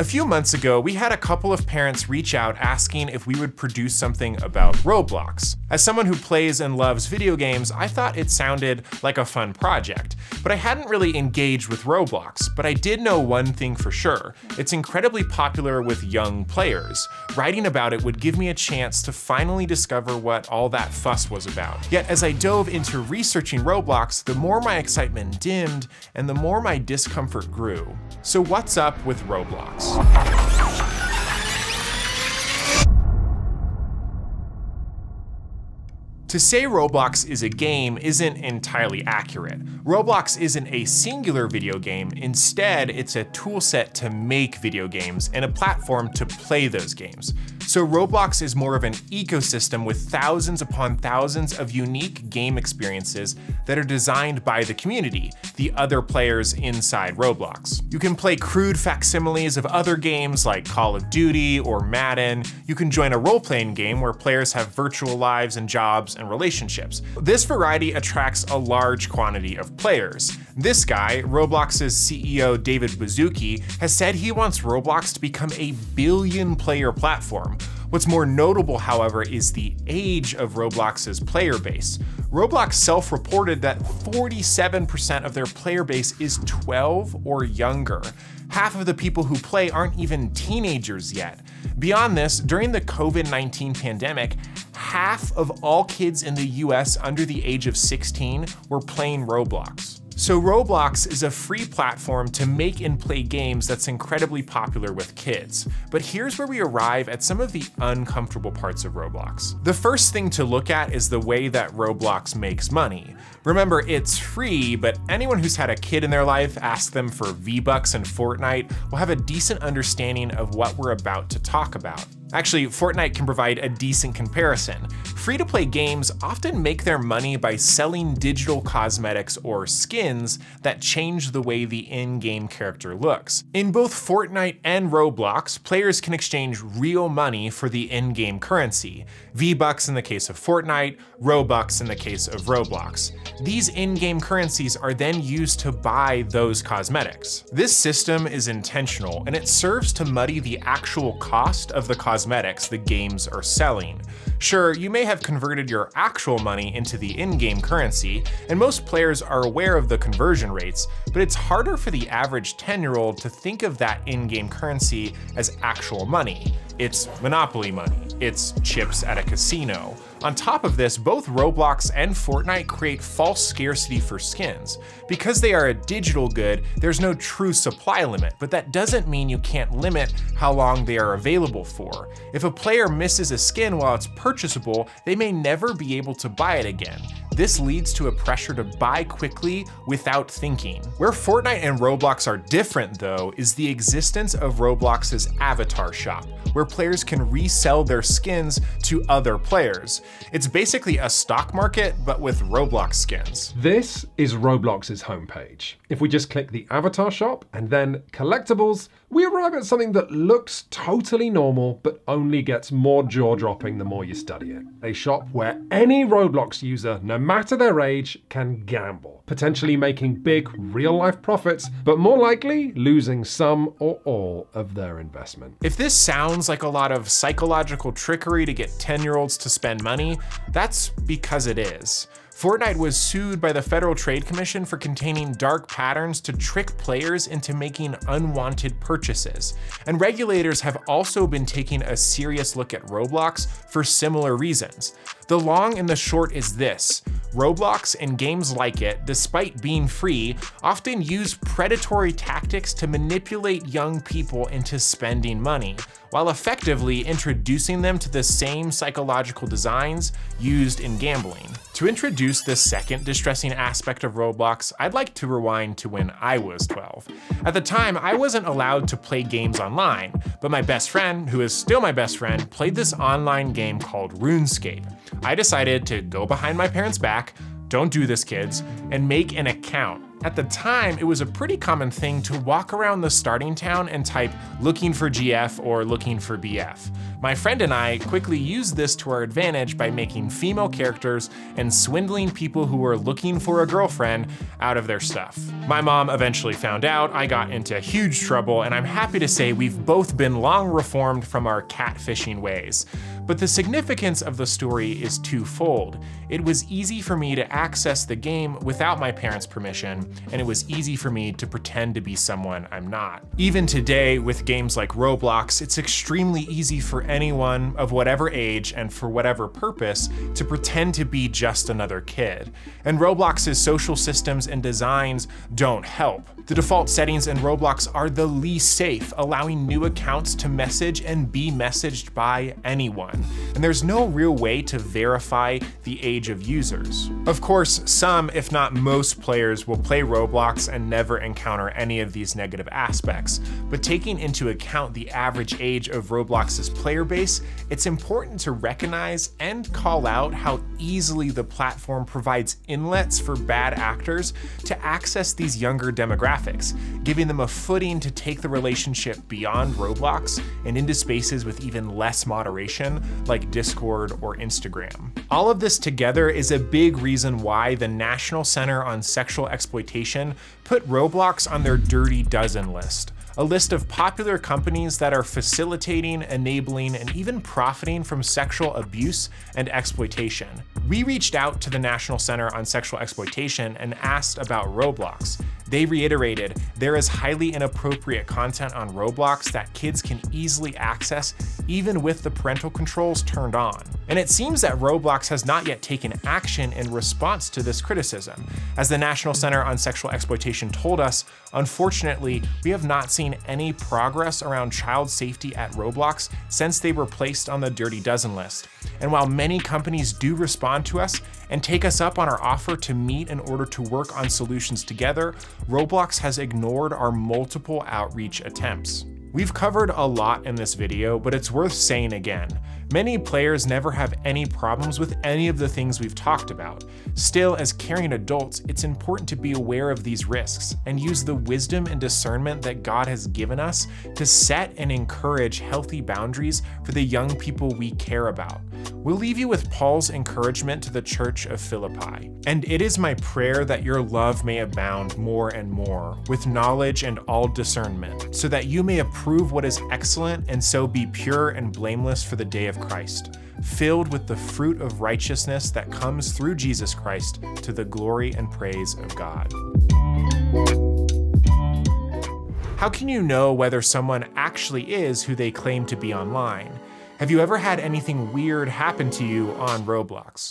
A few months ago, we had a couple of parents reach out asking if we would produce something about Roblox. As someone who plays and loves video games, I thought it sounded like a fun project, but I hadn't really engaged with Roblox, but I did know one thing for sure. It's incredibly popular with young players. Writing about it would give me a chance to finally discover what all that fuss was about. Yet as I dove into researching Roblox, the more my excitement dimmed and the more my discomfort grew. So what's up with Roblox? To say Roblox is a game isn't entirely accurate. Roblox isn't a singular video game, instead it's a toolset to make video games and a platform to play those games. So Roblox is more of an ecosystem with thousands upon thousands of unique game experiences that are designed by the community, the other players inside Roblox. You can play crude facsimiles of other games like Call of Duty or Madden. You can join a role-playing game where players have virtual lives and jobs and relationships. This variety attracts a large quantity of players. This guy, Roblox's CEO David Baszucki, has said he wants Roblox to become a billion player platform, What's more notable, however, is the age of Roblox's player base. Roblox self-reported that 47% of their player base is 12 or younger. Half of the people who play aren't even teenagers yet. Beyond this, during the COVID-19 pandemic, half of all kids in the US under the age of 16 were playing Roblox. So Roblox is a free platform to make and play games that's incredibly popular with kids. But here's where we arrive at some of the uncomfortable parts of Roblox. The first thing to look at is the way that Roblox makes money. Remember, it's free, but anyone who's had a kid in their life ask them for V-Bucks and Fortnite will have a decent understanding of what we're about to talk about. Actually, Fortnite can provide a decent comparison. Free-to-play games often make their money by selling digital cosmetics or skins that change the way the in-game character looks. In both Fortnite and Roblox, players can exchange real money for the in-game currency. V-Bucks in the case of Fortnite, Robux in the case of Roblox. These in-game currencies are then used to buy those cosmetics. This system is intentional, and it serves to muddy the actual cost of the cosmetics cosmetics the games are selling. Sure, you may have converted your actual money into the in-game currency, and most players are aware of the conversion rates, but it's harder for the average 10-year-old to think of that in-game currency as actual money. It's Monopoly money, it's chips at a casino, on top of this, both Roblox and Fortnite create false scarcity for skins. Because they are a digital good, there's no true supply limit, but that doesn't mean you can't limit how long they are available for. If a player misses a skin while it's purchasable, they may never be able to buy it again. This leads to a pressure to buy quickly without thinking. Where Fortnite and Roblox are different though, is the existence of Roblox's avatar shop, where players can resell their skins to other players. It's basically a stock market, but with Roblox skins. This is Roblox's homepage. If we just click the avatar shop and then collectibles, we arrive at something that looks totally normal, but only gets more jaw-dropping the more you study it. A shop where any Roblox user, no matter their age, can gamble, potentially making big real-life profits, but more likely losing some or all of their investment. If this sounds like a lot of psychological trickery to get 10-year-olds to spend money, that's because it is. Fortnite was sued by the Federal Trade Commission for containing dark patterns to trick players into making unwanted purchases. And regulators have also been taking a serious look at Roblox for similar reasons. The long and the short is this. Roblox and games like it, despite being free, often use predatory tactics to manipulate young people into spending money, while effectively introducing them to the same psychological designs used in gambling. To introduce the second distressing aspect of Roblox, I'd like to rewind to when I was 12. At the time, I wasn't allowed to play games online, but my best friend, who is still my best friend, played this online game called RuneScape. I decided to go behind my parents' back, don't do this kids, and make an account At the time, it was a pretty common thing to walk around the starting town and type looking for GF or looking for BF. My friend and I quickly used this to our advantage by making female characters and swindling people who were looking for a girlfriend out of their stuff. My mom eventually found out, I got into huge trouble, and I'm happy to say we've both been long reformed from our catfishing ways. But the significance of the story is twofold. It was easy for me to access the game without my parents' permission, and it was easy for me to pretend to be someone I'm not. Even today, with games like Roblox, it's extremely easy for anyone of whatever age and for whatever purpose to pretend to be just another kid. And Roblox's social systems and designs don't help. The default settings in Roblox are the least safe, allowing new accounts to message and be messaged by anyone. And there's no real way to verify the age of users. Of course, some, if not most players will play Roblox and never encounter any of these negative aspects. But taking into account the average age of Roblox's player base, it's important to recognize and call out how easily the platform provides inlets for bad actors to access these younger demographics graphics, giving them a footing to take the relationship beyond Roblox and into spaces with even less moderation, like Discord or Instagram. All of this together is a big reason why the National Center on Sexual Exploitation put Roblox on their Dirty Dozen list a list of popular companies that are facilitating, enabling, and even profiting from sexual abuse and exploitation. We reached out to the National Center on Sexual Exploitation and asked about Roblox. They reiterated there is highly inappropriate content on Roblox that kids can easily access even with the parental controls turned on. And it seems that Roblox has not yet taken action in response to this criticism. As the National Center on Sexual Exploitation told us, unfortunately, we have not seen any progress around child safety at Roblox since they were placed on the Dirty Dozen list. And while many companies do respond to us and take us up on our offer to meet in order to work on solutions together, Roblox has ignored our multiple outreach attempts. We've covered a lot in this video, but it's worth saying again. Many players never have any problems with any of the things we've talked about. Still, as caring adults, it's important to be aware of these risks and use the wisdom and discernment that God has given us to set and encourage healthy boundaries for the young people we care about. We'll leave you with Paul's encouragement to the church of Philippi. And it is my prayer that your love may abound more and more with knowledge and all discernment, so that you may approve what is excellent and so be pure and blameless for the day of Christ, filled with the fruit of righteousness that comes through Jesus Christ to the glory and praise of God. How can you know whether someone actually is who they claim to be online? Have you ever had anything weird happen to you on Roblox?